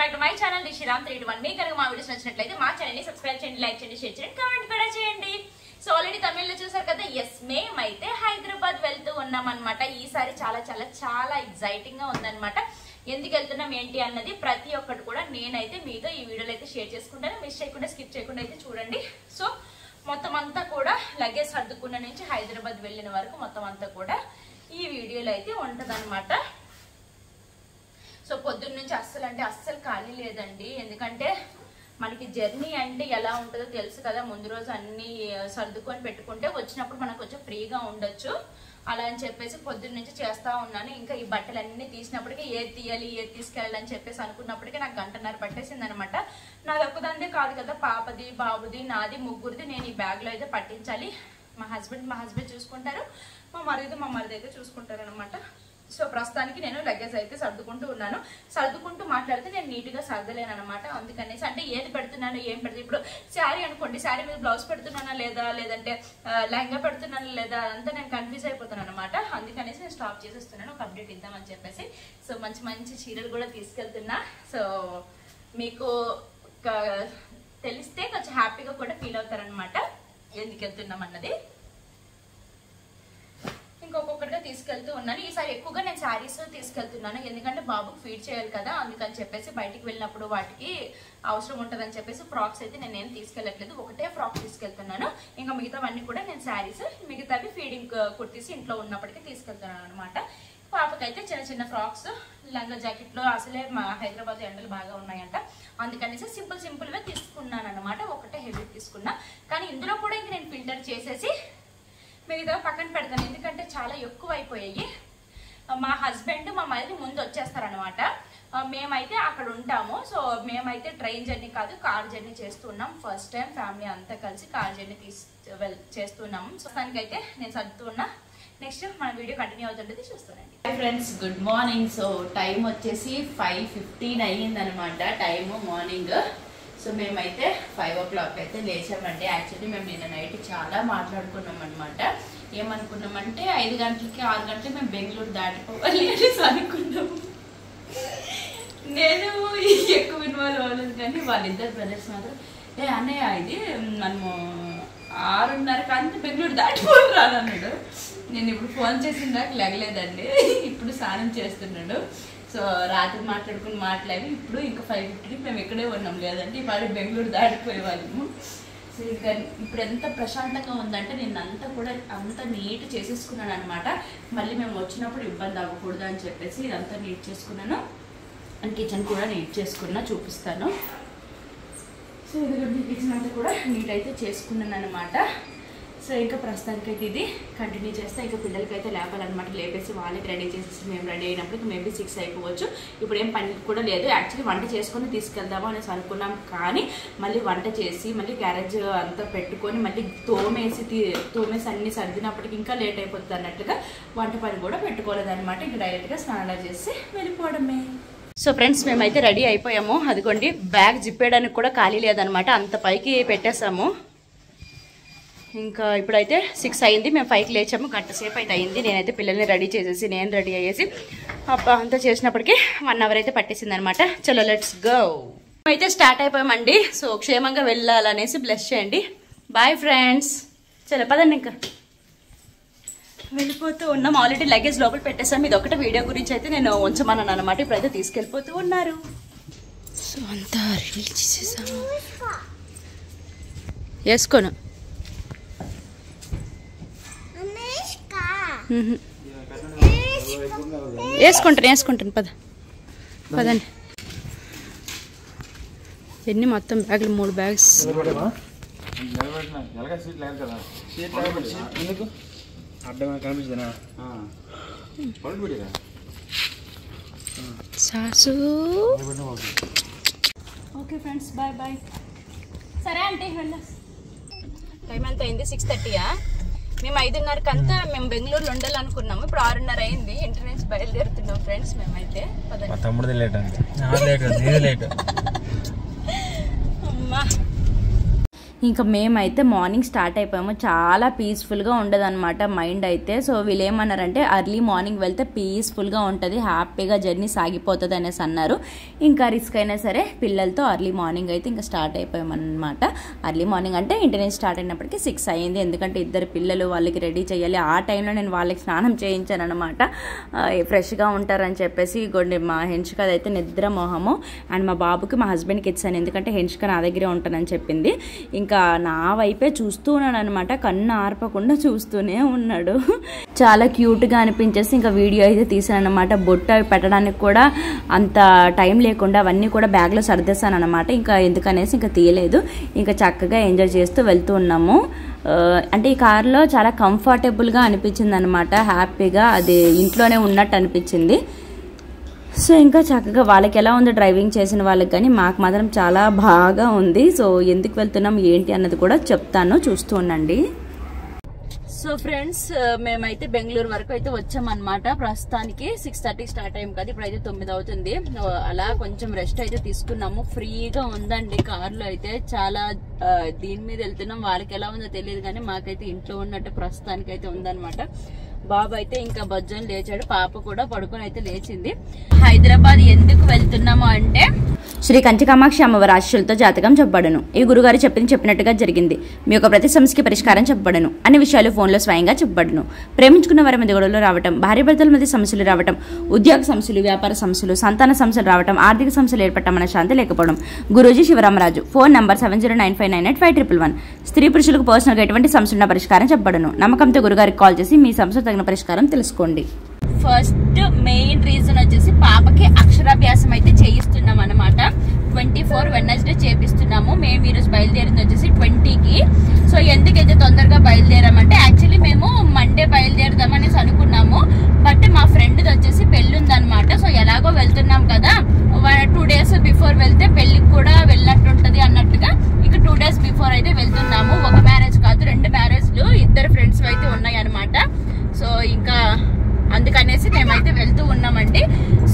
Back to my channel Rishiram three one మీ కనుక మా videos నచ్చినట్లయితే మా ఛానల్ని సబ్స్క్రైబ్ చేయండి లైక్ చేయండి షేర్ చేయండి కామెంట్ కూడా చేయండి. సో ఆల్రెడీ తమిళ్ళో చూసారు కదా? ఎస్ మేమైతే హైదరాబాద్ వెళ్తూ ఉన్నాం అనమాట ఈసారి చాలా చాలా చాలా ఎగ్జైటింగ్గా ఉందన్నమాట. ఎందుకు వెళ్తున్నాం ఏంటి అన్నది ప్రతి ఒక్కటి కూడా నేనైతే మీతో ఈ వీడియోలో అయితే షేర్ చేసుకుంటాను. మిస్ చేయకుండా స్కిప్ చేయకుండా అయితే చూడండి. సో మొత్తం అంతా కూడా లగేజ్ సర్దుకున్న నుంచి హైదరాబాద్ వెళ్ళిన వరకు మొత్తం అంతా కూడా ఈ వీడియోలో అయితే ఉంటదన్నమాట. సో పొద్దున్న నుంచి అస్సలు అంటే అస్సలు ఖాళీ లేదండి. ఎందుకంటే మనకి జర్నీ అంటే ఎలా ఉంటుందో తెలుసు కదా. ముందు రోజు అన్ని సర్దుకొని పెట్టుకుంటే వచ్చినప్పుడు మనకు కొంచెం ఫ్రీగా ఉండొచ్చు. అలా అని చెప్పేసి పొద్దున్న నుంచి చేస్తూ ఉన్నాను. ఇంకా ఈ బట్టలన్నీ తీసినప్పటికీ ఏది తీయాలి ఏది తీసుకెళ్ళాలి అని చెప్పేసి అనుకున్నప్పటికీ నాకు గంటన్నర పట్టేసింది అనమాట నాది ఒక్కదాందే కాదు కదా. పాపది బాబుది నాది ముగ్గురిది నేను ఈ బ్యాగ్లో అయితే పట్టించాలి. మా హస్బెండ్ మా హస్బెండ్ చూసుకుంటారు. మా మరిది మా మరిది అయితే చూసుకుంటారు అనమాట సో ప్రస్తుతానికి నేను లగేజ్ అయితే సర్దుకుంటూ ఉన్నాను. సర్దుకుంటూ మాట్లాడితే నేను నీట్గా సర్దలేను అనమాట అందుకనేసి అంటే ఏది పెడుతున్నాను ఏం పెడుతుంది ఇప్పుడు శారీ అనుకోండి శారీ మీద బ్లౌజ్ పెడుతున్నానా లేదా లేదంటే లెహంగా పెడుతున్నానా లేదా అంతా నేను కన్ఫ్యూజ్ అయిపోతున్నాను అనమాట అందుకనేసి నేను స్టాప్ చేసేస్తున్నాను ఒక అప్డేట్ ఇద్దామని చెప్పేసి. సో మంచి మంచి చీరలు కూడా తీసుకెళ్తున్నా. సో మీకు తెలిస్తే కొంచెం హ్యాపీగా కూడా ఫీల్ అవుతారనమాట ఎందుకు వెళ్తున్నాం అన్నది. ఇంకొకటిగా తీసుకెళ్తూ ఉన్నాను. ఈసారి ఎక్కువగా నేను శారీస్ తీసుకెళ్తున్నాను. ఎందుకంటే బాబుకి ఫీడ్ చేయాలి కదా అందుకని చెప్పేసి బయటికి వెళ్ళినప్పుడు వాటికి అవసరం ఉంటుందని చెప్పేసి ఫ్రాక్స్ అయితే నేను ఏం తీసుకెళ్ళట్లేదు. ఒకటే ఫ్రాక్ తీసుకెళ్తున్నాను. ఇంకా మిగతావన్నీ కూడా నేను శారీస్ మిగతావి ఫీడింగ్ కుర్తీసి ఇంట్లో ఉన్నప్పటికీ తీసుకెళ్తున్నాను అనమాట పాపకైతే చిన్న చిన్న ఫ్రాక్స్ లంగా జాకెట్లో అసలే మా హైదరాబాద్ ఎండలు బాగా ఉన్నాయంట. అందుకనేసి సింపుల్ సింపుల్గా తీసుకున్నాను అనమాట ఒకటే హెవీ తీసుకున్నా. కానీ ఇందులో కూడా ఇంక నేను ఫిల్టర్ చేసేసి మిగతా పక్కన పెడతాను. ఎందుకంటే చాలా ఎక్కువ అయిపోయాయి మా హస్బెండ్ మా మరిది ముందు వచ్చేస్తారనమాట మేమైతే అక్కడ ఉంటాము. సో మేమైతే ట్రైన్ జర్నీ కాదు కార్ జర్నీ చేస్తున్నాం ఫస్ట్ టైం ఫ్యామిలీ అంతా కలిసి కార్ జర్నీ తీసు వెల్ చేస్తున్నాము సో దానికైతే నేను సర్దుతున్నా. నెక్స్ట్ మన వీడియో కంటిన్యూ అవుతుంటుంది. చూస్తానండి. Friends good morning so time వచ్చేసి ఫైవ్ ఫిఫ్టీన్ అయ్యిందనమాట టైము మార్నింగ్ సో మేమైతే ఫైవ్ ఓ క్లాక్ అయితే లేచామండి. యాక్చువల్లీ మేము నిన్న నైట్ చాలా మాట్లాడుకున్నాం అనమాట ఏమనుకున్నామంటే ఐదు గంటలకి ఆరు గంటలకి మేము బెంగళూరు దాటిపోవాలి అనేసి అనుకున్నాము. నేను ఎక్కువ ఇన్వాల్వ్ అవ్వలేదు కానీ వాళ్ళిద్దరు బ్రదర్స్ మాత్రం ఏ అన్నయ్య ఇది మనము ఆరున్నరకు అంతా బెంగళూరు దాటిపోయి రాదన్నాడు. నేను ఇప్పుడు ఫోన్ చేసిన దాకా లెగలేదండి. ఇప్పుడు స్నానం చేస్తున్నాడు. సో రాత్రి మాట్లాడుకుని మాట్లాడి ఇప్పుడు ఇంకా ఫైవ్ ఫిఫ్టీకి మేము ఇక్కడే ఉన్నాం. లేదంటే ఇవాళ బెంగళూరు దాటిపోయే వాళ్ళము. సో ఇంకా ఇప్పుడు ఎంత ప్రశాంతంగా ఉందంటే నేను అంతా కూడా అంత నీట్ చేసేసుకున్నాను అనమాట మళ్ళీ మేము వచ్చినప్పుడు ఇబ్బంది అవ్వకూడదు అని చెప్పేసి ఇదంతా నీట్ చేసుకున్నాను. అండ్ కిచెన్ కూడా నీట్ చేసుకున్నా చూపిస్తాను. సో ఇదిగోండి కిచెన్ అంతా కూడా నీట్ అయితే చేసుకున్నాను అనమాట సో ఇంకా ప్రస్తుతానికైతే ఇది కంటిన్యూ చేస్తే. ఇంకా పిల్లలకైతే లేపాలన్నమాట. లేపేసి వాళ్ళకి రెడీ చేసేసి మేము రెడీ అయినప్పుడు మేబీ సిక్స్ అయిపోవచ్చు. ఇప్పుడు ఏం పని కూడా లేదు. యాక్చువల్లీ వంట చేసుకొని తీసుకెళ్దాము అనేసి అనుకున్నాం కానీ మళ్ళీ వంట చేసి మళ్ళీ క్యారేజ్ అంతా పెట్టుకొని మళ్ళీ తోమేసి తీ- తోమేసి అన్ని సర్దినప్పటికి ఇంకా లేట్ అయిపోతుంది అన్నట్టుగా వంట పని కూడా పెట్టుకోలేదన్నమాట. ఇంకా డైరెక్ట్గా స్నానాలు చేసి వెళ్ళిపోవడమే. సో ఫ్రెండ్స్ మేమైతే రెడీ అయిపోయాము. అదిగోండి బ్యాగ్ జిప్పేయడానికి కూడా ఖాళీ లేదనమాట అంత పైకి పెట్టేసాము ఇంకా ఇప్పుడైతే సిక్స్ అయింది. మేము ఫైవ్కి లేచాము. గంట సేపు అయితే అయింది. నేనైతే పిల్లల్ని రెడీ చేసేసి నేను రెడీ అయ్యేసి అబ్బా అంతా చేసినప్పటికీ వన్ అవర్ అయితే పట్టేసింది అనమాట చలో లెట్స్ గో అయితే స్టార్ట్ అయిపోయామండి. సో క్షేమంగా వెళ్ళాలనేసి బ్లెస్ చేయండి. బాయ్ ఫ్రెండ్స్ చలో పదండి ఇంకా. వెళ్ళిపోతూ ఉన్నాం. ఆల్రెడీ లగేజ్ లోపల పెట్టేసాం ఇది ఒకటే వీడియో గురించి అయితే నేను ఉంచమన్నాను అనమాట. ఇప్పుడైతే తీసుకెళ్ళిపోతూ ఉన్నారు. సో అంతా రీల్ చేసేసాము. వేసుకోను మ్మ్. వేసుకుంటాను వేసుకుంటాను పద. పదండి. ఎన్ని మొత్తం బ్యాగులు? మూడు bags. Sauce. Okay friends bye bye. సరే అంటే టైం ఎంత అయింది? సిక్స్ థర్టీయా? మేము ఐదున్నరకి అంతా మేము బెంగళూరులో ఉండాలనుకున్నాము. ఇప్పుడు ఆరున్నర అయింది. ఇంటి నుంచి బయలుదేరుతున్నాం ఫ్రెండ్స్ మేమైతే. మా తమ్ముడిది లేట్ అండి. Late late. అమ్మా. ఇంకా మేమైతే మార్నింగ్ స్టార్ట్ అయిపోయాము. చాలా పీస్ఫుల్గా ఉండదన్నమాట మైండ్ అయితే. సో వీళ్ళు ఏమన్నారంటే అర్లీ మార్నింగ్ వెళ్తే పీస్ఫుల్గా ఉంటుంది హ్యాపీగా జర్నీ సాగిపోతుంది అనేసి అన్నారు. ఇంకా రిస్క్ అయినా సరే పిల్లలతో అర్లీ మార్నింగ్ అయితే ఇంకా స్టార్ట్ అయిపోయామన్నమాట. అర్లీ మార్నింగ్ అంటే ఇంటి నుంచి స్టార్ట్ అయినప్పటికీ సిక్స్ అయ్యింది. ఎందుకంటే ఇద్దరు పిల్లలు వాళ్ళకి రెడీ చేయాలి. ఆ టైంలో నేను వాళ్ళకి స్నానం చేయించాను అనమాట ఫ్రెష్గా ఉంటారని చెప్పేసి కొన్ని మా హెన్షిక అయితే నిద్ర మొహము. అండ్ మా బాబుకి మా హస్బెండ్కి ఇచ్చాను. ఎందుకంటే హెంచుక నా దగ్గరే ఉంటానని చెప్పింది. ఇంకా ఇంకా నా వైపే చూస్తూ ఉన్నాడు అనమాట కన్ను ఆర్పకుండా చూస్తూనే ఉన్నాడు. చాలా క్యూట్గా అనిపించేసి ఇంకా వీడియో అయితే తీసానమాట అనమాట బొట్టు అవి పెట్టడానికి కూడా అంత టైం లేకుండా అవన్నీ కూడా బ్యాగ్లో సర్దేశాను అనమాట ఇంకా ఎందుకనేసి ఇంకా తీయలేదు. ఇంకా చక్కగా ఎంజాయ్ చేస్తూ వెళ్తూ ఉన్నాము. అంటే ఈ కార్లో చాలా కంఫర్టబుల్గా అనిపించింది అనమాట హ్యాపీగా అది ఇంట్లోనే ఉన్నట్టు అనిపించింది. సో ఇంకా చక్కగా వాళ్ళకి ఎలా ఉందో డ్రైవింగ్ చేసిన వాళ్ళకి కానీ మాకు మాత్రం చాలా బాగా ఉంది. సో ఎందుకు వెళ్తున్నాం ఏంటి అన్నది కూడా చెప్తాను. చూస్తూ ఉండండి. సో ఫ్రెండ్స్ మేమైతే బెంగళూరు వరకు అయితే వచ్చామన్నమాట. ప్రస్తుతానికి సిక్స్ థర్టీ స్టార్ట్ అయ్యాం కదా ఇప్పుడైతే తొమ్మిది అవుతుంది. అలా కొంచెం రెస్ట్ అయితే తీసుకున్నాము. ఫ్రీగా ఉందండి కార్లో అయితే. చాలా దీని మీద వెళ్తున్నాం. వాళ్ళకి ఎలా ఉందో తెలియదు కానీ మాకైతే ఇంట్లో ఉన్నట్టు ప్రస్తుతానికి అయితే ఉందన్నమాట. బాబు అయితే ఇంకా బజ్జన్ లేచాడు పాప కూడా పడుకొని అయితే లేచింది. హైదరాబాద్ ఎందుకు వెళ్తున్నాము అంటే శ్రీ కంచికామాక్షి అమ్మవారి ఆశీస్సులతో జాతకం చెప్పబడను. ఈ గురుగారు చెప్పింది చెప్పినట్టుగా జరిగింది. మీ యొక్క ప్రతి సమస్యకి పరిష్కారం చెప్పబడను. అన్ని విషయాలు ఫోన్లో స్వయంగా చెప్పబడను. ప్రేమించుకున్న వారి మధ్య గొడవలు రావటం భార్య భర్తల మధ్య సమస్యలు రావటం ఉద్యోగ సమస్యలు వ్యాపార సమస్యలు సంతాన సమస్యలు రావటం ఆర్థిక సమస్యలు ఏర్పడటం మన శాంతి లేకపోవడం. Guruji Sivaramaraju phone number seven zero nine five nine eight five triple one. స్త్రీ పురుషులకు పర్సనల్గా ఎటువంటి సమస్యలున్న పరిష్కారం చెప్పబడను. నమ్మకంతో గురుగారికి కాల్ చేసి మీ సమస్య తగిన పరిష్కారం తెలుసుకోండి. ఫస్ట్ మెయిన్ రీజన్ వచ్చేసి పాపకి అక్షరాభ్యాసం అయితే చేయిస్తున్నాం అనమాట ట్వంటీ ఫోర్ వెన్నస్డే చేపిస్తున్నాము మేము ఈరోజు బయలుదేరింది వచ్చేసి ట్వంటీకి సో ఎందుకైతే తొందరగా బయలుదేరామంటే యాక్చువల్లీ మేము మండే బయలుదేరుదాం అనేసి అనుకున్నాము. బట్ మా ఫ్రెండ్ వచ్చేసి పెళ్ళి ఉందనమాట సో ఎలాగో వెళ్తున్నాం కదా. టూ డేస్ బిఫోర్ వెళ్తే పెళ్ళికి కూడా వెళ్ళినట్టుంటది అన్నట్టుగా ఇక టూ డేస్ బిఫోర్ అయితే వెళ్తున్నాము. ఒక మ్యారేజ్ కాదు రెండు మ్యారేజ్లు ఇద్దరు ఫ్రెండ్స్ అయితే ఉన్నాయి అనమాట సో ఇంకా అందుకనేసి మేమైతే వెళ్తూ ఉన్నామండి.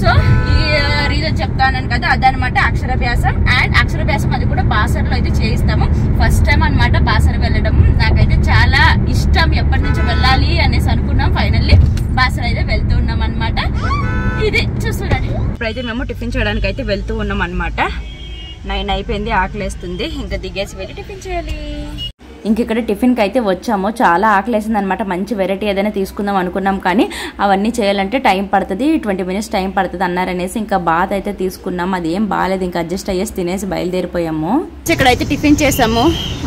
సో ఈ రీజన్ చెప్తాను కదా అదనమాట అక్షరాభ్యాసం. అండ్ అక్షరాభ్యాసం అది కూడా బాసర్లో అయితే చేయిస్తాము. ఫస్ట్ టైం అన్నమాట బాసర్ వెళ్ళడం. నాకైతే చాలా ఇష్టం ఎప్పటి నుంచి వెళ్ళాలి అనేసి అనుకున్నాం. ఫైనల్లీ బాసర్ అయితే వెళ్తూ ఉన్నాం అనమాట ఇది చూస్తున్నాండి ఇప్పుడైతే మేము టిఫిన్ చేయడానికి అయితే వెళ్తూ ఉన్నాం అనమాట నైన్ అయిపోయింది ఆకలేస్తుంది. ఇంకా దిగేసి వెళ్ళి టిఫిన్ చేయాలి. ఇంక ఇక్కడ టిఫిన్కి అయితే వచ్చాము చాలా ఆకలేసింది అనమాట మంచి వెరైటీ ఏదైనా తీసుకుందాం అనుకున్నాం కానీ అవన్నీ చేయాలంటే టైం పడుతుంది ట్వంటీ మినిట్స్ టైం పడుతుంది అన్నారనేసి ఇంకా బాత్ అయితే తీసుకున్నాం. అది ఏం బాగాలేదు ఇంకా అడ్జస్ట్ అయ్యేసి తినేసి బయలుదేరిపోయాము. ఇక్కడ అయితే టిఫిన్ చేసాము.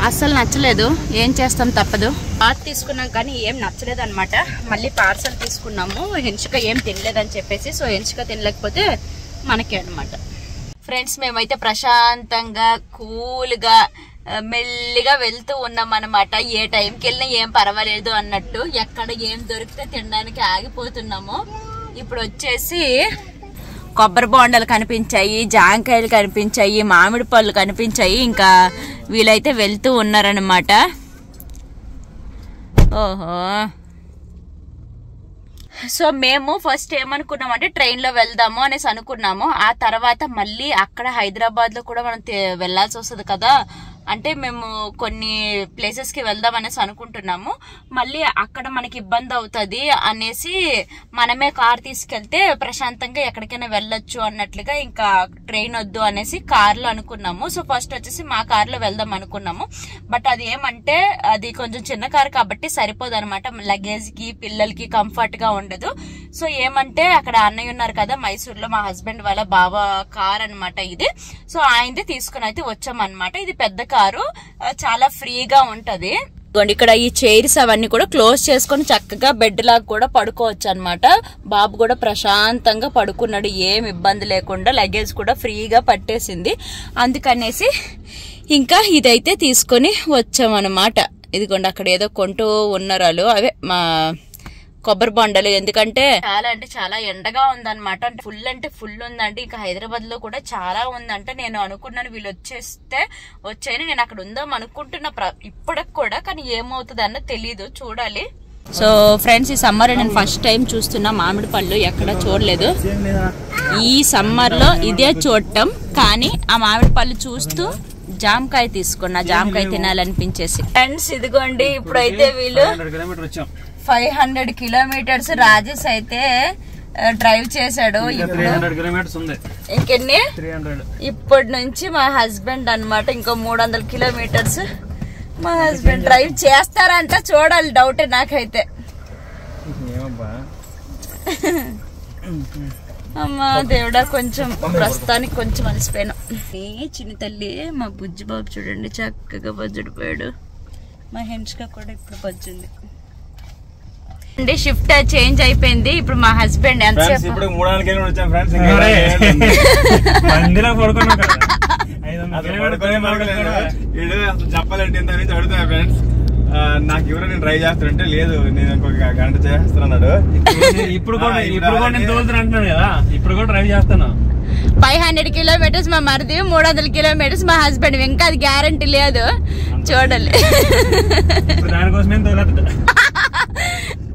అస్సలు నచ్చలేదు. ఏం చేస్తాం తప్పదు. బాత్ తీసుకున్నాం కానీ ఏం నచ్చలేదు అనమాట మళ్ళీ పార్సల్ తీసుకున్నాము. ఎంచుక ఏం తినలేదని చెప్పేసి సో ఎంచుక తినలేకపోతే మనకే అనమాట. ఫ్రెండ్స్ మేమైతే ప్రశాంతంగా కూల్గా మెల్లిగా వెళ్తూ ఉన్నాం అనమాట ఏ టైంకి వెళ్ళినా ఏం పర్వాలేదు అన్నట్టు. ఎక్కడ ఏం దొరికితే తినడానికి ఆగిపోతున్నాము. ఇప్పుడు వచ్చేసి కొబ్బరి బొండలు కనిపించాయి జాంకాయలు కనిపించాయి మామిడి పళ్ళు కనిపించాయి. ఇంకా వీలైతే వెళ్తూ ఉన్నారనమాట ఓహో. సో మేము ఫస్ట్ ఏమనుకున్నాం అంటే ట్రైన్లో వెళ్దాము అనేసి అనుకున్నాము. ఆ తర్వాత మళ్ళీ అక్కడ హైదరాబాద్లో కూడా మనం వెళ్ళాల్సి వస్తుంది కదా. అంటే మేము కొన్ని ప్లేసెస్కి వెళ్దాం అనేసి అనుకుంటున్నాము. మళ్ళీ అక్కడ మనకి ఇబ్బంది అవుతుంది అనేసి మనమే కార్ తీసుకెళ్తే ప్రశాంతంగా ఎక్కడికైనా వెళ్ళొచ్చు అన్నట్లుగా ఇంకా ట్రైన్ వద్దు అనేసి కార్లో అనుకున్నాము. సో ఫస్ట్ వచ్చేసి మా కార్లో వెళ్దాం అనుకున్నాము. బట్ అది ఏమంటే అది కొంచెం చిన్న కార్ కాబట్టి సరిపోదు అనమాట లగేజ్కి పిల్లలకి కంఫర్ట్గా ఉండదు. సో ఏమంటే అక్కడ అన్నయ్య ఉన్నారు కదా మైసూర్లో మా హస్బెండ్ వాళ్ళ బావ కార్ అన్నమాట ఇది. సో ఆయనది తీసుకుని అయితే వచ్చామన్నమాట. ఇది పెద్ద కార్. వారు చాలా ఫ్రీగా ఉంటది. ఇక్కడ ఈ చైర్స్ అవన్నీ కూడా క్లోజ్ చేసుకొని చక్కగా బెడ్ లాగా కూడా పడుకోవచ్చు అనమాట బాబు కూడా ప్రశాంతంగా పడుకున్నాడు ఏం ఇబ్బంది లేకుండా లగేజ్ కూడా ఫ్రీగా పట్టేసింది. అందుకనేసి ఇంకా ఇదైతే తీసుకొని వచ్చామన్నమాట. ఇదిగోండి అక్కడ ఏదో కొంటూ ఉన్నారు వాళ్ళు. అవే మా కొబ్బరి బొండలు. ఎందుకంటే చాలా అంటే చాలా ఎండగా ఉందన్నమాట. అంటే ఫుల్ అంటే ఫుల్ ఉందండి. ఇంకా హైదరాబాద్లో కూడా చాలా ఉందంటే నేను అనుకున్నాను వీళ్ళు వచ్చేస్తే వచ్చాయని. నేను అక్కడ ఉందాం అనుకుంటున్న ప్ర- ఇప్పటికి కూడా కానీ ఏమవుతుంది అన్న తెలీదు. చూడాలి. సో ఫ్రెండ్స్ ఈ సమ్మర్ నేను ఫస్ట్ టైం చూస్తున్నా మామిడి పళ్ళు. ఎక్కడ చూడలేదు. ఈ సమ్మర్లో ఇదే చూడటం. కానీ ఆ మామిడి పళ్ళు చూస్తూ జామకాయ తీసుకున్నా. జామకాయ తినాలనిపించేసి. ఫ్రెండ్స్ ఇదిగోండి. ఇప్పుడైతే వీళ్ళు ఫైవ్ హండ్రెడ్ కిలోమీటర్స్ రాజేష్ అయితే డ్రైవ్ చేశాడు. ఇంకెన్ని? ఇప్పటి నుంచి మా హస్బెండ్ అన్నమాట ఇంకో మూడు వందల కిలోమీటర్స్ మా హస్బెండ్ డ్రైవ్ చేస్తారంట చూడాలి డౌటే నాకైతే. అమ్మా దేవుడా కొంచెం ప్రస్తుతానికి కొంచెం అలసిపోయాను. ఏ చిన్న తల్లి మా బుజ్జి బాబు చూడండి చక్కగా బజ్జుడిపోయాడు మా హెన్స్గా కూడా ఇప్పుడు బజ్జుంది. అండి షిఫ్ట్ చేంజ్ అయిపోయింది. ఇప్పుడు మా హస్బెండ్ ఎంతసేపు ఇప్పుడు మూడు నాలుగు కిలోమీటర్ వచ్చాం ఫ్రెండ్స్ మందిలో పడుకున్నాం చెప్పాలంటే ఇంత నుంచి అడుగుతున్నా ఫ్రెండ్స్ నాకు ఎవరో నేను డ్రైవ్ చేస్తానంటే లేదు. నేను ఇంకొక గంట చేస్తున్నాడు. ఇప్పుడు కూడా ఇప్పుడు కూడా నేను. తోలుతున్నా అంటున్నాను కదా. ఇప్పుడు కూడా డ్రైవ్ చేస్తాను. ఫైవ్ హండ్రెడ్ కిలోమీటర్స్ మా మరిది మూడు వందల కిలోమీటర్స్ మా హస్బెండ్ ఇంకా అది గ్యారంటీ లేదు. చూడాలి. దానికోసమే తోలేదు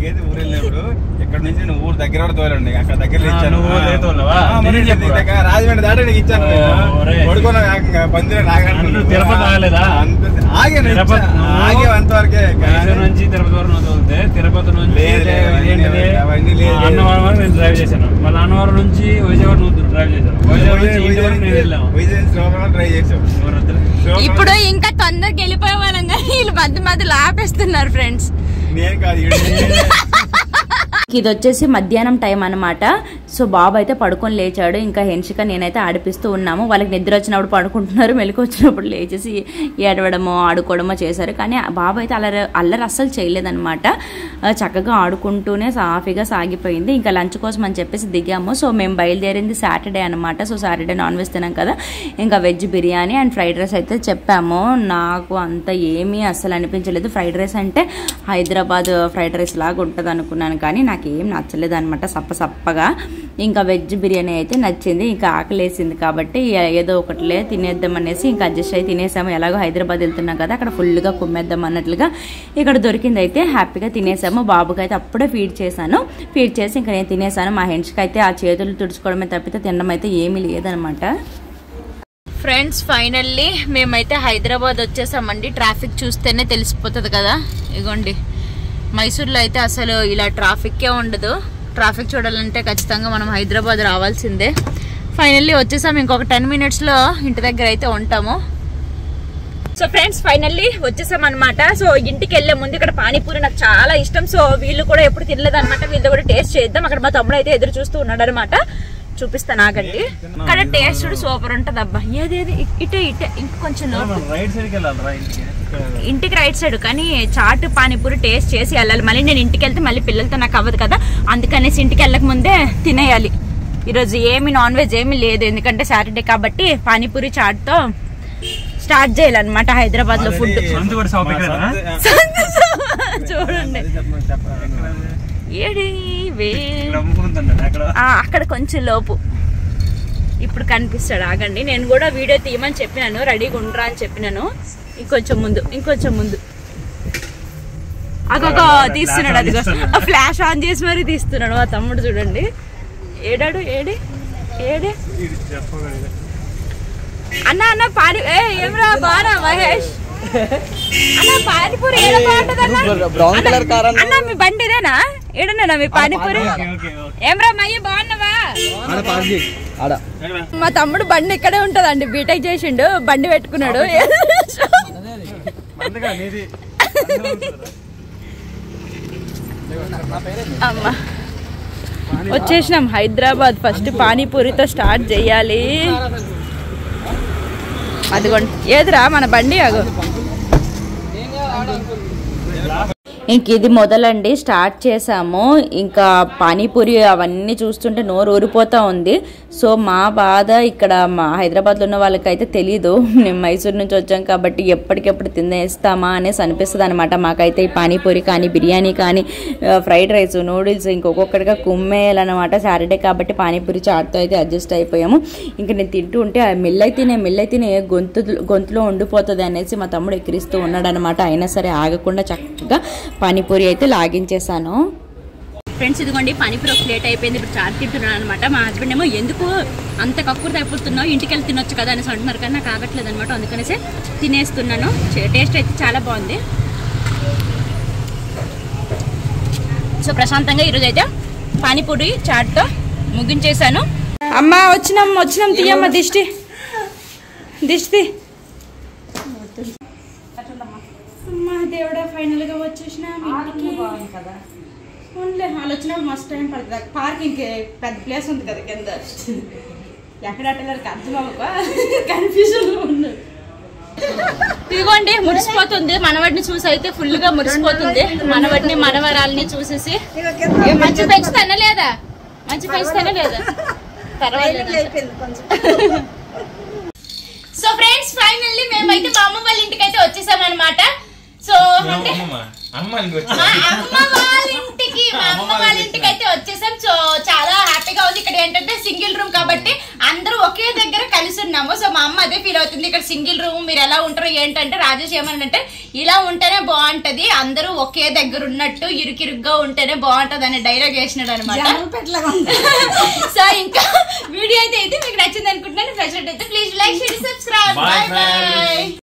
అలాగైతే ఊరు వెళ్ళినప్పుడు ఇక్కడ నుంచి నేను ఊరు దగ్గర కూడా తోలండి అక్కడ దగ్గర ఇచ్చాను. రాజమండ్రి దాటి నీకు ఇచ్చాను. పడుకున్నా పందిలో. అంటే తిరుపతి ఆగలేదా? ఆగాను ఆగే అంతవరకే. నుంచి తిరుపతి వరకు తోలితే తిరుపతి నుంచి అన్నవరం వరకు నేను డ్రైవ్ చేశాను. మళ్ళీ అన్నవరం నుంచి వైజాగ్ నువ్వు డ్రైవ్ చేశాను వైజాగ్ నుంచి ఇంటి వరకు నేను వెళ్ళాము వైజాగ్ శ్రీకాకుళం ట్రై చేసాం ఇప్పుడు ఇంకా తొందరగా వెళ్ళిపోయే వాళ్ళం కానీ వీళ్ళు మధ్య మధ్యలో ఆపేస్తున్నారు ఫ్రెండ్స్. ఇది వచ్చేసి మధ్యాహ్నం టైం అన్నమాట. సో బాబు అయితే పడుకొని లేచాడు. ఇంకా హెన్షిక నేనైతే ఆడిపిస్తూ ఉన్నాము. వాళ్ళకి నిద్ర వచ్చినప్పుడు పడుకుంటున్నారు. మెలకు వచ్చినప్పుడు లేచేసి ఏడవడమో ఆడుకోవడమో చేశారు. కానీ ఆ బాబు అయితే అల్లరి అల్లరి అస్సలు చేయలేదనమాట చక్కగా ఆడుకుంటూనే సాఫీగా సాగిపోయింది. ఇంకా లంచ్ కోసం అని చెప్పేసి దిగాము. సో మేము బయలుదేరింది సాటర్డే అనమాట సో సాటర్డే నాన్ వెజ్ తినాం కదా. ఇంకా veg biryani and fried rice అయితే చెప్పాము. నాకు అంత ఏమీ అస్సలు అనిపించలేదు. ఫ్రైడ్ రైస్ అంటే హైదరాబాద్ ఫ్రైడ్ రైస్ లాగా ఉంటుంది అనుకున్నాను కానీ నాకు ఏం నచ్చలేదు అనమాట సప్ప సప్పగా. ఇంకా వెజ్ బిర్యానీ అయితే నచ్చింది. ఇంకా ఆకలేసింది కాబట్టి ఏదో ఒకటిలే తినేద్దాం అనేసి ఇంకా అడ్జస్ట్ అయి తినేసాము. ఎలాగో హైదరాబాద్ వెళ్తున్నాం కదా అక్కడ ఫుల్గా కుమ్మేద్దాం అన్నట్లుగా ఇక్కడ దొరికింది అయితే హ్యాపీగా తినేసాము. బాబుకి అయితే అప్పుడే ఫీడ్ చేశాను. ఫీడ్ చేసి ఇంకా నేను తినేసాను. మా హెండ్స్కి అయితే ఆ చేతులు తుడుచుకోవడమే తప్పితే తినడం అయితే ఏమీ లేదనమాట ఫ్రెండ్స్ ఫైనల్లీ మేమైతే హైదరాబాద్ వచ్చేసామండి. ట్రాఫిక్ చూస్తేనే తెలిసిపోతుంది కదా. ఇగోండి మైసూర్లో అయితే అసలు ఇలా ట్రాఫిక్కే ఉండదు. ట్రాఫిక్ చూడాలంటే ఖచ్చితంగా మనం హైదరాబాద్ రావాల్సిందే. ఫైనల్లీ వచ్చేసాం ఇంకొక టెన్ మినిట్స్లో ఇంటి దగ్గర అయితే ఉంటాము. సో ఫ్రెండ్స్ ఫైనల్లీ వచ్చేసాం అనమాట సో ఇంటికి వెళ్ళే ముందు ఇక్కడ పానీపూరి నాకు చాలా ఇష్టం. సో వీళ్ళు కూడా ఎప్పుడు తినలేదు అనమాట వీళ్ళతో కూడా టేస్ట్ చేద్దాం. అక్కడ మా తమ్ముడు అయితే ఎదురు చూస్తూ ఉన్నాడు అనమాట చూపిస్తాను ఆగండి ఇక్కడ టేస్ట్ సూపర్ ఉంటది అబ్బా. ఏదేది ఇటే ఇటే. ఇంకొంచెం ఇంటికి. రైట్ సైడ్ కానీ చాట్ పానీపూరి టేస్ట్ చేసి వెళ్ళాలి. మళ్ళీ నేను ఇంటికి వెళ్తే మళ్ళీ పిల్లలతో నాకు అవ్వదు కదా. అందుకనేసి ఇంటికి వెళ్ళక ముందే తినేయాలి. ఈరోజు ఏమి నాన్ వెజ్ ఏమీ లేదు. ఎందుకంటే సాటర్డే కాబట్టి పానీపూరి చాట్తో స్టార్ట్ చేయాలన్నమాట హైదరాబాద్లో ఫుడ్. చూడండి. ఏడి అక్కడ. ఆ, అక్కడ కొంచెం లోపు. ఇప్పుడు కనిపిస్తాడు ఆగండి. నేను కూడా వీడియో తీయమని చెప్పినాను రెడీగా ఉండరా అని చెప్పినాను. ఇంకొంచెం ముందు ఇంకొంచెం ముందు. అగొక తీస్తున్నాడు అదిగో. ఆ ఫ్లాష్ ఆన్ చేసి మరీ తీస్తున్నాడు మా తమ్ముడు చూడండి. ఏడాడు ఏడి? ఏడే? అన్న అన్న పాని ఏ ఏమ్రా బానా మహేష్? అన్న పానీపూరి ఏడ బాగుంటది అన్న బ్రౌన్ కలర్ కార్ అన్న. అన్న మీ బండి ఇదేనా ఏడన్నా మీ పానీపూరి? ఓకే ఓకే ఏమ్రా మయ్య బాగున్నావా? ఆడ పార్కి ఆడ. మా తమ్ముడు బండి ఇక్కడే ఉంటదండి బీటెక్ చేసిండు బండి పెట్టుకున్నాడు. అందుగా అమ్మా. వచ్చేసినాం హైదరాబాద్. ఫస్ట్ పానీపూరితో స్టార్ట్ చేయాలి. అదిగోండి. ఏదిరా మన బండి అగో ఇంక ఇది మొదలండి. స్టార్ట్ చేసాము. ఇంకా పానీపూరి అవన్నీ చూస్తుంటే నోరు ఊరిపోతా ఉంది. సో మా బాధ ఇక్కడ మా హైదరాబాద్లో ఉన్న వాళ్ళకైతే తెలీదు. మేము మైసూర్ నుంచి వచ్చాం కాబట్టి ఎప్పటికెప్పుడు తినేస్తామా అనేసి అనిపిస్తుంది అనమాట మాకైతే ఈ పానీపూరి కానీ బిర్యానీ కానీ ఫ్రైడ్ రైస్ నూడిల్స్ ఇంకొకటిగా కుమ్మేయాలన్నమాట. సాటర్డే కాబట్టి పానీపూరి చాట్తో అయితే అడ్జస్ట్ అయిపోయాము. ఇంకా నేను తింటూ ఉంటే ఆ మిల్లైతేనే గొంతు గొంతులో ఉండిపోతుంది అనేసి మా తమ్ముడు ఎక్కిరిస్తూ ఉన్నాడనమాట అయినా సరే ఆగకుండా చక్కగా పానీపూరి అయితే లాగించేశాను. ఫ్రెండ్స్ ఇదిగోండి పానీపూరి ఒక ప్లేట్ అయిపోయింది. ఇప్పుడు చాట్ తింటున్నాను అనమాట మా హస్బెండ్ ఏమో ఎందుకు అంత కక్కురు తగ్గుతున్నావు ఇంటికి వెళ్ళి తినొచ్చు కదా అనేసి అంటున్నారు. కానీ నాకు ఆగట్లేదు అనమాట అందుకనేసి తినేస్తున్నాను. టేస్ట్ అయితే చాలా బాగుంది. సో ప్రశాంతంగా ఈరోజు అయితే పానీపూరి చాట్తో ముగించేశాను. అమ్మ వచ్చినాం వచ్చినాం. తీయమ్మ దిష్టి. దిష్టి. అమ్మా దేవుడా ఫైనల్గా వచ్చేసిన. ఇంటికి ఓన్లీ వాళ్ళు వచ్చినప్పుడు మస్తు టైం పడుతుంది. పార్కింగ్ పెద్ద ప్లేస్ ఉంది కదా కింద. ఎక్కడ అట్టలేరు అర్థం అవ్వక కన్ఫ్యూజన్ ఉంది ఇదిగోండి మురిసిపోతుంది. మనవడిని చూసి అయితే ఫుల్గా మురిసిపోతుంది. మనవడిని మనవరాల్ని చూసేసి. ఏ మంచి పెంచుతానా లేదా మంచి పెంచుతానా లేదా పర్వాలేదు సో ఫ్రెండ్స్ ఫైనల్లీ మేమైతే మా అమ్మ వాళ్ళ ఇంటికి అయితే వచ్చేసాం అనమాట సో అంటే అమ్మ వాళ్ళ ఇంటికి మా అమ్మ వాళ్ళ ఇంటికి అయితే వచ్చేసాం. సో చాలా హ్యాపీగా ఉంది. ఇక్కడ ఏంటంటే సింగిల్ రూమ్ కాబట్టి అందరూ ఒకే దగ్గర కలిసి ఉన్నాము. సో మా అమ్మ అదే ఫీల్ అవుతుంది. ఇక్కడ సింగిల్ రూమ్ మీరు ఎలా ఉంటారో ఏంటంటే రాజేష్ ఏమనంటే ఇలా ఉంటేనే బాగుంటది. అందరూ ఒకే దగ్గర ఉన్నట్టు ఇరుకిరుగ్గా ఉంటేనే బాగుంటది అనే డైలాగ్ వేసినాడు అనమాట. సో ఇంకా వీడియో అయితే అయితే మీకు నచ్చింది అనుకుంటున్నాను. నచ్చినట్టయితే please like share subscribe bye. Bye